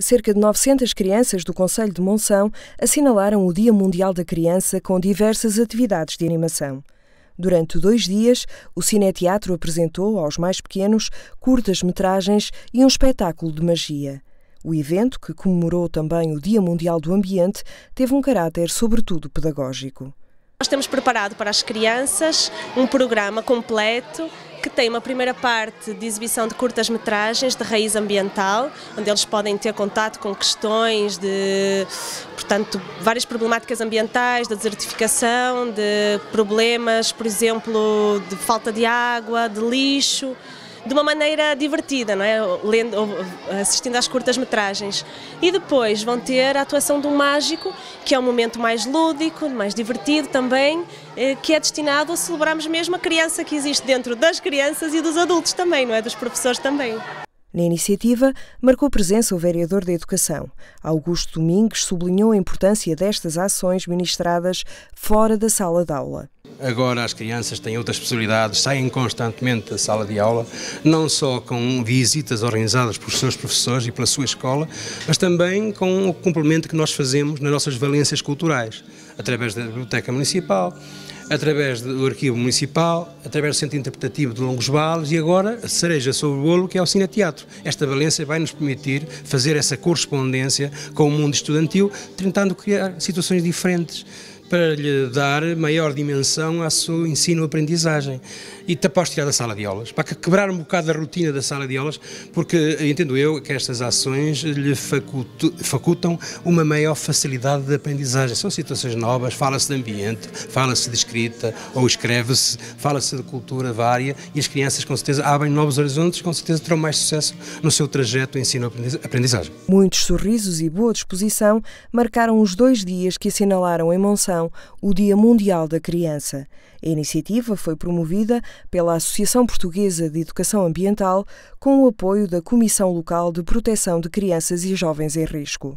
cerca de 900 crianças do Conselho de Monção assinalaram o Dia Mundial da Criança com diversas atividades de animação. Durante dois dias, o Cineteatro apresentou aos mais pequenos curtas-metragens e um espetáculo de magia. O evento, que comemorou também o Dia Mundial do Ambiente, teve um caráter sobretudo pedagógico. Nós temos preparado para as crianças um programa completo que tem uma primeira parte de exibição de curtas-metragens de raiz ambiental, onde eles podem ter contato com questões de, portanto, várias problemáticas ambientais, da desertificação, de problemas, por exemplo, de falta de água, de lixo de uma maneira divertida, não é? Lendo, assistindo às curtas-metragens. E depois vão ter a atuação um mágico, que é um momento mais lúdico, mais divertido também, eh, que é destinado a celebrarmos mesmo a criança que existe dentro das crianças e dos adultos também, não é? Dos professores também. Na iniciativa, marcou presença o vereador da Educação. Augusto Domingues sublinhou a importância destas ações ministradas fora da sala de aula. Agora as crianças têm outras possibilidades, saem constantemente da sala de aula, não só com visitas organizadas por seus professores e pela sua escola, mas também com o complemento que nós fazemos nas nossas valências culturais, através da Biblioteca Municipal, através do Arquivo Municipal, através do Centro Interpretativo de Longos Vales e agora a cereja sobre o bolo que é o Cine Teatro. Esta valência vai nos permitir fazer essa correspondência com o mundo estudantil, tentando criar situações diferentes para lhe dar maior dimensão ao seu ensino-aprendizagem. E te após tirar da sala de aulas, para quebrar um bocado a rotina da sala de aulas, porque entendo eu que estas ações lhe facultam uma maior facilidade de aprendizagem. São situações novas, fala-se de ambiente, fala-se de escrita, ou escreve-se, fala-se de cultura vária, e as crianças com certeza abrem novos horizontes, com certeza terão mais sucesso no seu trajeto ensino-aprendizagem. Muitos sorrisos e boa disposição marcaram os dois dias que assinalaram em O Dia Mundial da Criança. A iniciativa foi promovida pela Associação Portuguesa de Educação Ambiental com o apoio da Comissão Local de Proteção de Crianças e Jovens em Risco.